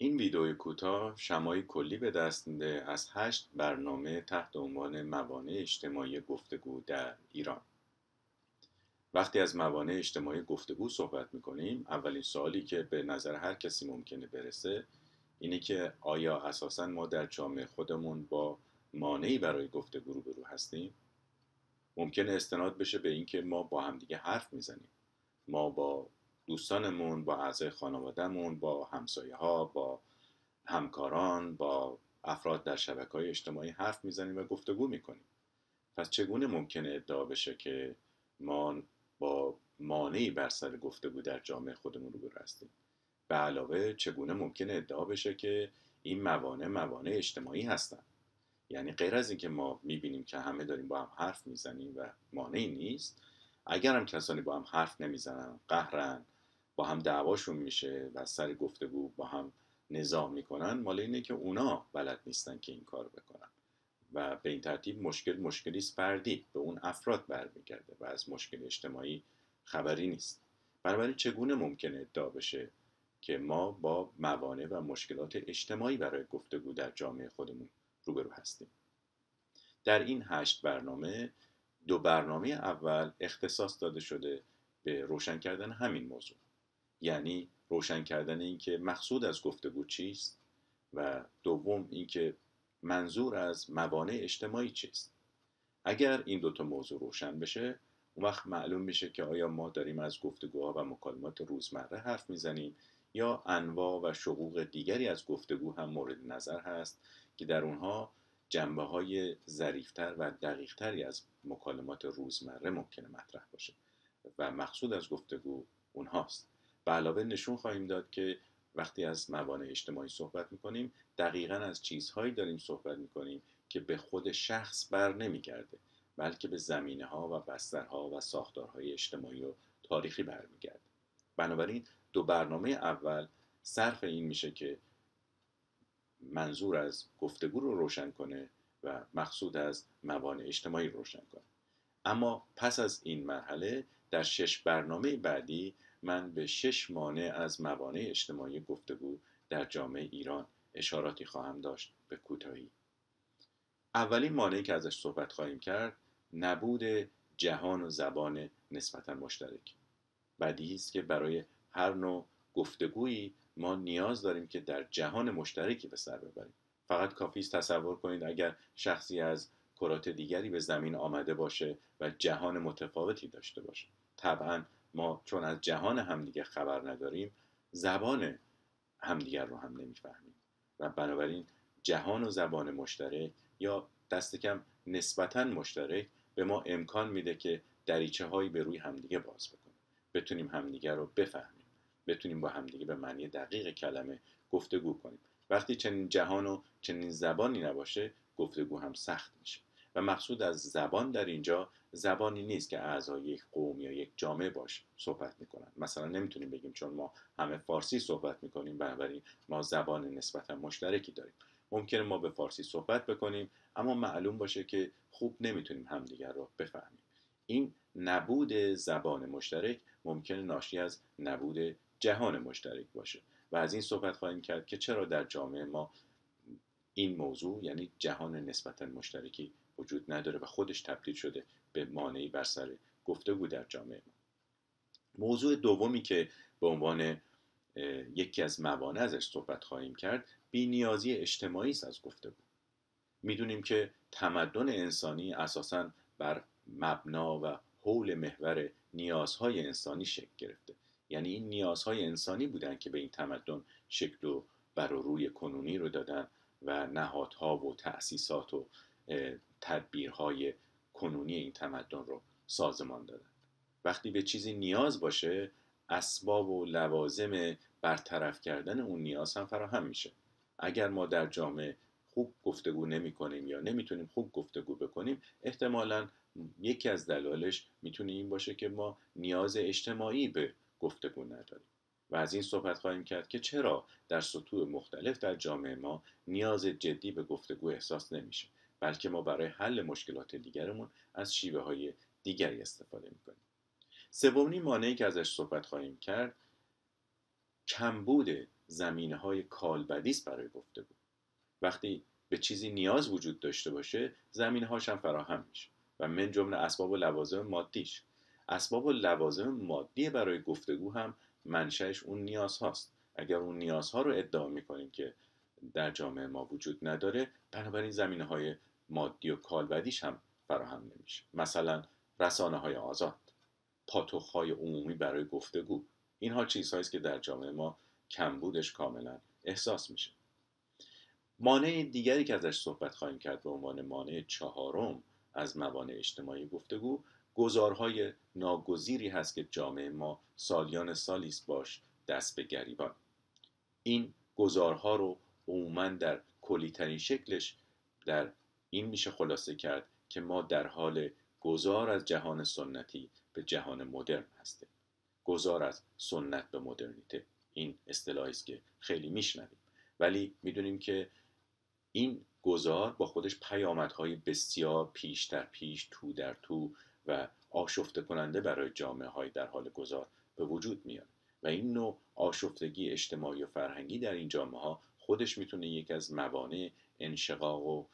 این ویدئوی کوتاه شمایی کلی به دست میده از هشت برنامه تحت عنوان موانع اجتماعی گفتگو در ایران. وقتی از موانع اجتماعی گفتگو صحبت می‌کنیم اولین سوالی که به نظر هر کسی ممکنه برسه اینه که آیا اساسا ما در جامعه خودمون با مانعی برای گفتگو روبرو هستیم؟ ممکنه استناد بشه به اینکه ما با همدیگه حرف می‌زنیم. ما با دوستانمون با اعضای خانوادهمون با همسایه ها با همکاران با افراد در شبکه های اجتماعی حرف می‌زنیم و گفتگو می‌کنیم. پس چگونه ممکنه ادعا بشه که ما با مانعی بر سر گفتگو در جامعه خودمون رو هستیم؟ به علاوه چگونه ممکنه ادعا بشه که این موانع موانع اجتماعی هستن؟ یعنی غیر از اینکه ما می‌بینیم که همه داریم با هم حرف می‌زنیم و مانعی نیست اگر هم کسانی با هم حرف نمی‌زنن قهرن با هم دعواشون میشه و سر گفتگو با هم نظام می‌کنن مال اینه که اونا بلد نیستن که این کار بکنن. و به این ترتیب مشکل مشکلی فردی به اون افراد برمیگرده و از مشکل اجتماعی خبری نیست. بنابراین چگونه ممکنه ادعا بشه که ما با موانع و مشکلات اجتماعی برای گفتگو در جامعه خودمون روبرو هستیم؟ در این هشت برنامه دو برنامه اول اختصاص داده شده به روشن کردن همین موضوع. یعنی روشن کردن اینکه مقصود از گفتگو چیست و دوم اینکه منظور از موانع اجتماعی چیست. اگر این دوتا موضوع روشن بشه اون وقت معلوم میشه که آیا ما داریم از گفتگوها و مکالمات روزمره حرف می‌زنیم یا انواع و شقوق دیگری از گفتگو هم مورد نظر هست که در اونها جنبه های ظریفتر و دقیقتری از مکالمات روزمره ممکنه مطرح باشه و مقصود از گفتگو اونهاست. به علاوه نشون خواهیم داد که وقتی از موانع اجتماعی صحبت می‌کنیم دقیقا از چیزهایی داریم صحبت می‌کنیم که به خود شخص بر نمیگرده بلکه به زمینه ها و بسترها و ساختارهای اجتماعی و تاریخی برمیگرده. بنابراین دو برنامه اول صرف این میشه که منظور از گفتگو رو روشن کنه و مقصود از موانع اجتماعی روشن کنه. اما پس از این مرحله در شش برنامه بعدی من به شش مانع از موانع اجتماعی گفتگو در جامعه ایران اشاراتی خواهم داشت به کوتاهی. اولین مانعی که ازش صحبت خواهیم کرد نبود جهان و زبان نسبتا مشترک. بدیهی است که برای هر نوع گفتگویی ما نیاز داریم که در جهان مشترکی به سر ببریم. فقط کافی است تصور کنید اگر شخصی از کرات دیگری به زمین آمده باشه و جهان متفاوتی داشته باشه. طبعا ما چون از جهان همدیگه خبر نداریم زبان همدیگر رو هم نمی‌فهمیم. و بنابراین جهان و زبان مشترک یا دست کم نسبتا مشترک به ما امکان میده که دریچه هایی به روی همدیگه باز بکنیم. بتونیم همدیگه رو بفهمیم. بتونیم با همدیگه به معنی دقیق کلمه گفتگو کنیم. وقتی چنین جهان و چنین زبانی نباشه گفتگو هم سخت میشه. و مقصود از زبان در اینجا زبانی نیست که اعضای یک قوم یا یک جامعه باش صحبت می‌کنن. مثلا نمی‌تونیم بگیم چون ما همه فارسی صحبت می‌کنیم بنابراین ما زبان نسبتا مشترکی داریم. ممکنه ما به فارسی صحبت بکنیم اما معلوم باشه که خوب نمی‌تونیم همدیگر رو بفهمیم. این نبود زبان مشترک ممکنه ناشی از نبود جهان مشترک باشه. و از این صحبت خواهیم کرد که چرا در جامعه ما این موضوع یعنی جهان نسبتا مشترکی وجود نداره و خودش تبدیل شده به مانعی بر سر گفتگو در جامعه ما. موضوع دومی که به عنوان یکی از موانع ازش صحبت خواهیم کرد بینیازی اجتماعی است از گفتگو. می‌دونیم که تمدن انسانی اساسا بر مبنا و حول محور نیازهای انسانی شکل گرفته. یعنی این نیازهای انسانی بودن که به این تمدن شکل و بر و روی کنونی رو دادن و نهادها و تأسیسات و تدبیرهای کنونی این تمدن رو سازمان دادن. وقتی به چیزی نیاز باشه اسباب و لوازم برطرف کردن اون نیاز هم فراهم میشه. اگر ما در جامعه خوب گفتگو نمی کنیم یا نمی‌تونیم خوب گفتگو بکنیم احتمالا یکی از دلایلش می‌تونه این باشه که ما نیاز اجتماعی به گفتگو نداریم. و از این صحبت خواهیم کرد که چرا در سطوح مختلف در جامعه ما نیاز جدی به گفتگو احساس نمیشه بلکه ما برای حل مشکلات دیگرمون از شیوه های دیگری استفاده می‌کنیم. سومین مانعی که ازش صحبت خواهیم کرد کمبود زمینه های کالبدی برای گفتگو. وقتی به چیزی نیاز وجود داشته باشه زمینه هم فراهم میشه و من جمله اسباب و لوازم مادیش. اسباب و لوازم مادی برای گفتگو هم منشأش اون نیاز هاست. اگر اون نیازها رو ادعا می‌کنیم که در جامعه ما وجود نداره بنابراین زمینه های مادی و کالبدیش هم فراهم نمیشه. مثلا رسانه های آزاد پاتوخ های عمومی برای گفتگو. اینها چیزهایی که در جامعه ما کمبودش کاملا احساس میشه. مانع دیگری که ازش صحبت خواهیم کرد به عنوان مانع چهارم از موانع اجتماعی گفتگو گزارهای ناگزیری هست که جامعه ما سالیان سالی باش دست به گریبان. این گزارها رو عموما در کلیترین شکلش در این میشه خلاصه کرد که ما در حال گذار از جهان سنتی به جهان مدرن هستیم. گذار از سنت به مدرنیته. این اصطلاحی است که خیلی میشنویم. ولی می‌دونیم که این گذار با خودش پیامدهای بسیار پیش در پیش تو در تو و آشفته کننده برای جامعه های در حال گذار به وجود میاد. و این نوع آشفتگی اجتماعی و فرهنگی در این جامعه ها خودش می‌تونه یک از موانع انشقاق و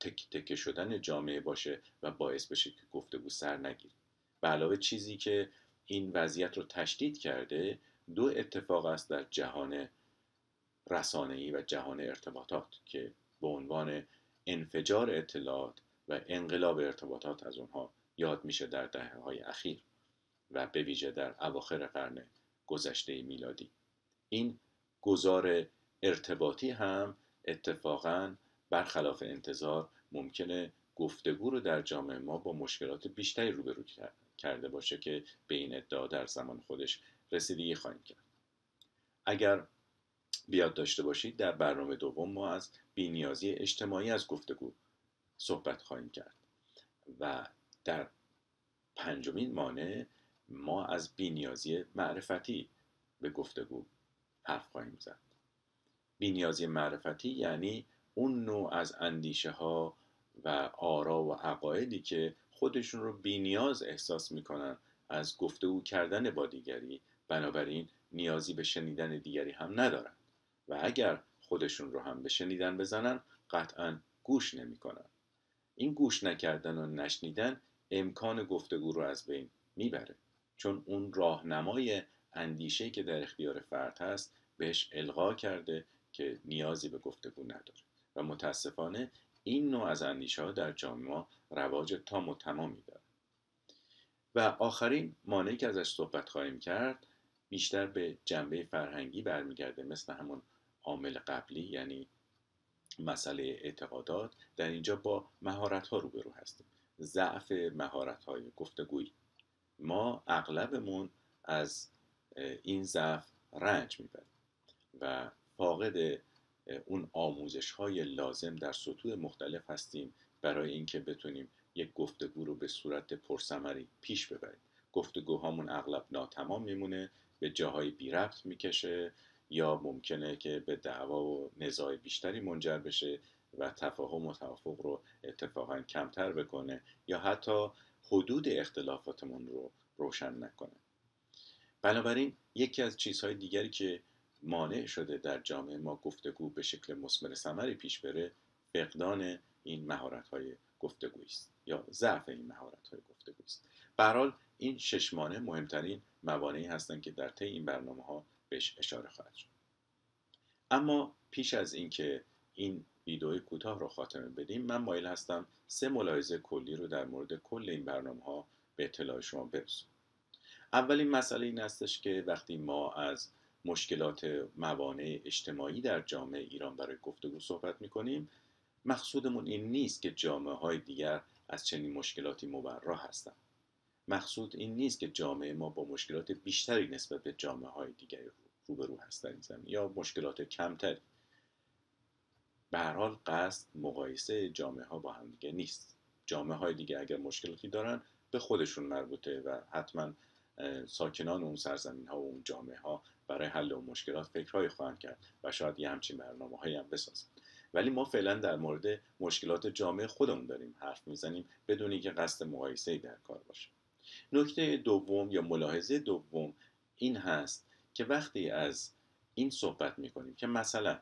تک تکه شدن جامعه باشه و باعث بشه که گفتگو سر نگیره. به علاوه چیزی که این وضعیت رو تشدید کرده دو اتفاق است در جهان رسانه‌ای و جهان ارتباطات که به عنوان انفجار اطلاعات و انقلاب ارتباطات از اونها یاد میشه در دهه های اخیر و به ویژه در اواخر قرن گذشته میلادی. این گذار ارتباطی هم اتفاقا برخلاف انتظار ممکنه گفتگو رو در جامعه ما با مشکلات بیشتری روبرو کرده باشه که به این ادعا در زمان خودش رسیدگی خواهیم کرد. اگر بیاد داشته باشید در برنامه دوم ما از بینیازی اجتماعی از گفتگو صحبت خواهیم کرد. و در پنجمین مانع ما از بینیازی معرفتی به گفتگو حرف خواهیم زد. بینیازی معرفتی یعنی اون نوع از اندیشه ها و آرا و عقایدی که خودشون رو بینیاز احساس می‌کنن از گفتگو کردن با دیگری بنابراین نیازی به شنیدن دیگری هم ندارن. و اگر خودشون رو هم به شنیدن بزنن قطعا گوش نمی‌کنن. این گوش نکردن و نشنیدن امکان گفتگو رو از بین می‌بره. چون اون راهنمای اندیشه که در اختیار فرد هست بهش القا کرده که نیازی به گفتگو نداره. و متاسفانه این نوع از اندیشه ها در جامعه رواج تام و تمامی داره و آخرین مانعی که ازش صحبت خواهیم کرد بیشتر به جنبه فرهنگی برمیگرده مثل همون عامل قبلی یعنی مسئله اعتقادات در اینجا با مهارت ها روبرو هستیم. ضعف مهارت های گفتگویی ما اغلبمون از این ضعف رنج می‌بریم و فاقد اون آموزش های لازم در سطوح مختلف هستیم برای اینکه بتونیم یک گفتگو رو به صورت پرسمری پیش ببریم. گفتگوهامون اغلب ناتمام میمونه به جاهای بی ربط می‌کشه یا ممکنه که به دعوا و نزاع بیشتری منجر بشه و تفاهم و توافق رو اتفاقا کمتر بکنه یا حتی حدود اختلافاتمون رو روشن نکنه. بنابراین یکی از چیزهای دیگری که مانع شده در جامعه ما گفتگو به شکل مسمر ثمری پیش بره فقدان این مهارت های گفتگویی است یا ضعف این مهارت های گفتگویی است. به این شش مانع مهمترین موانعی هستند که در طی این برنامه ها بهش اشاره خواهد شد. اما پیش از اینکه این ویدئوی کوتاه رو خاتمه بدیم من مایل هستم سه ملاحظه کلی رو در مورد کل این برنامه ها به اطلاع شما برسونم. اولین مسئله این هستش که وقتی ما از مشکلات موانع اجتماعی در جامعه ایران برای گفتگو صحبت می‌کنیم مقصودمون این نیست که جامعه های دیگر از چنین مشکلاتی مبرا هستند. مقصود این نیست که جامعه ما با مشکلات بیشتری نسبت به جامعه های دیگری روبرو هست در این زمین یا مشکلات کمتری. به هر حال قصد مقایسه جامعه ها با هم دیگه نیست. جامعه های دیگه اگر مشکلاتی دارن به خودشون مربوطه و حتما ساکنان اون سرزمین ها و اون جامعه ها برای حل اون مشکلات فکرهایی خواهند کرد و شاید یه همچین برنامه هایی هم بسازن. ولی ما فعلا در مورد مشکلات جامعه خودمون داریم حرف می‌زنیم بدون اینکه قصد مقایسه در کار باشه. نکته دوم یا ملاحظه دوم این هست که وقتی از این صحبت می‌کنیم که مثلا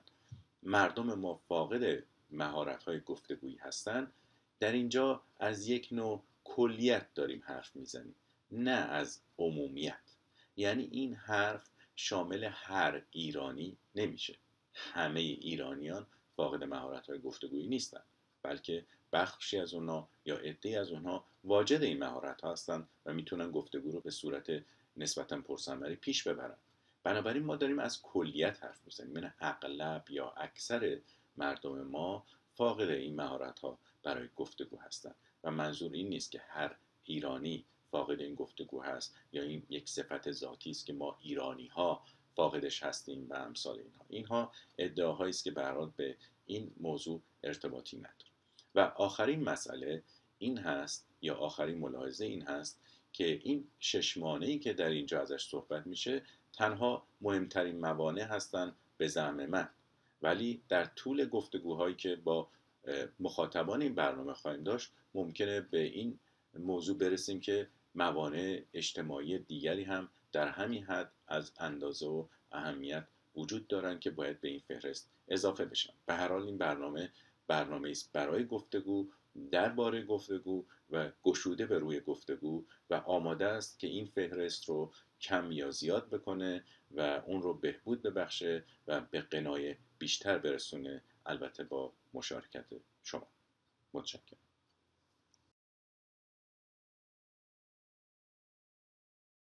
مردم ما فاقد مهارت های گفتگویی هستند در اینجا از یک نوع کلیت داریم حرف می‌زنیم نه از عمومیت. یعنی این حرف شامل هر ایرانی نمیشه. همه ایرانیان فاقد مهارت های گفتگویی نیستند بلکه بخشی از اونها یا عده از اونها واجد این مهارت ها هستند و می‌تونن گفتگو رو به صورت نسبتا پرثمری پیش ببرن. بنابراین ما داریم از کلیت حرف می‌زنیم. یعنی اغلب یا اکثر مردم ما فاقد این مهارت ها برای گفتگو هستند و منظور این نیست که هر ایرانی فاقد این گفتگو هست یا این یک صفت ذاتی است که ما ایرانی ها فاقدش هستیم و امثال اینها. اینها ادعاهایی است که برات به این موضوع ارتباطی نداره و آخرین مسئله این هست یا آخرین ملاحظه این هست که این ششمانه ای که در اینجا ازش صحبت میشه تنها مهمترین موانع هستند به زعم من. ولی در طول گفتگوهایی که با مخاطبان این برنامه خواهیم داشت ممکنه به این موضوع برسیم که موانع اجتماعی دیگری هم در همین حد از اندازه و اهمیت وجود دارند که باید به این فهرست اضافه بشن. به هر حال این برنامه برنامه است برای گفتگو درباره گفتگو و گشوده به روی گفتگو و آماده است که این فهرست رو کم یا زیاد بکنه و اون رو بهبود ببخشه و به قنای بیشتر برسونه البته با مشارکت شما. متشکرم.